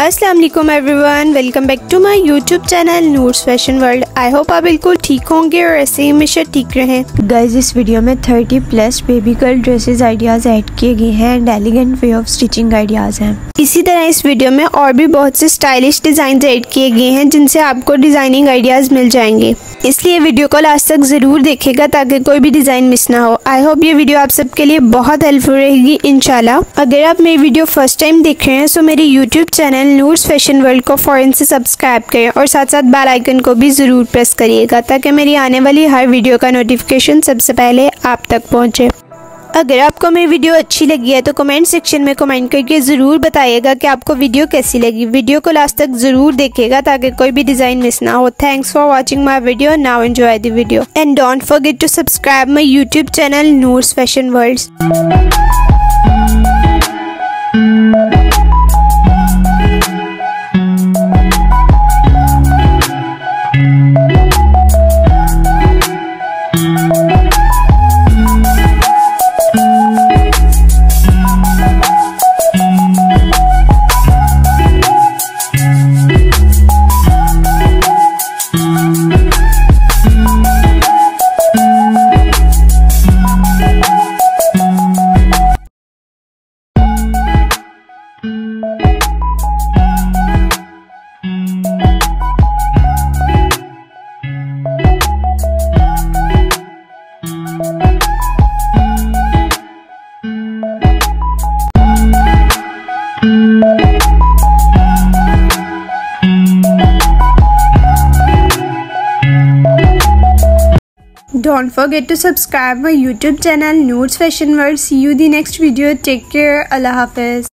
वालेकुम everyone welcome back to my YouTube channel Noor's fashion world I hope आप बिल्कुल ठीक होंगे और ऐसे ही हमेशा ठीक रहें। गाइज़ इस वीडियो में 30 plus baby girl dresses ideas add किए गए हैं and elegant way of stitching ideas हैं। इसी तरह इस वीडियो में और भी बहुत से स्टाइलिश डिज़ाइन ऐड किए गए हैं जिनसे आपको डिज़ाइनिंग आइडियाज़ मिल जाएँगे। इसलिए वीडियो को लास्ट तक ज़रूर देखेगा ताकि कोई भी डिज़ाइन मिस ना हो। आई होप ये वीडियो आप सबके लिए बहुत हेल्पफुल रहेगी इनशाला अगर आप मेरी वीडियो फ़र्स्ट टाइम देख रहे हैं तो मेरे YouTube channel Noor's fashion world को फ़ौरन से सब्सक्राइब करें और साथ साथ बेल आइकन को भी ज़रूर प्रेस करिएगा ताकि मेरी आने वाली हर वीडियो का नोटिफिकेशन सबसे पहले आप तक पहुँचे। अगर आपको मेरी वीडियो अच्छी लगी है तो कमेंट सेक्शन में कमेंट करके ज़रूर बताइएगा कि आपको वीडियो कैसी लगी। वीडियो को लास्ट तक ज़रूर देखेगा ताकि कोई भी डिज़ाइन मिस ना हो। Thanks for watching my video now enjoy the video and don't forget to subscribe my YouTube channel Noor's fashion world Don't forget to subscribe my YouTube channel Notes Fashion World. See you the next video. Take care. Allah Hafiz.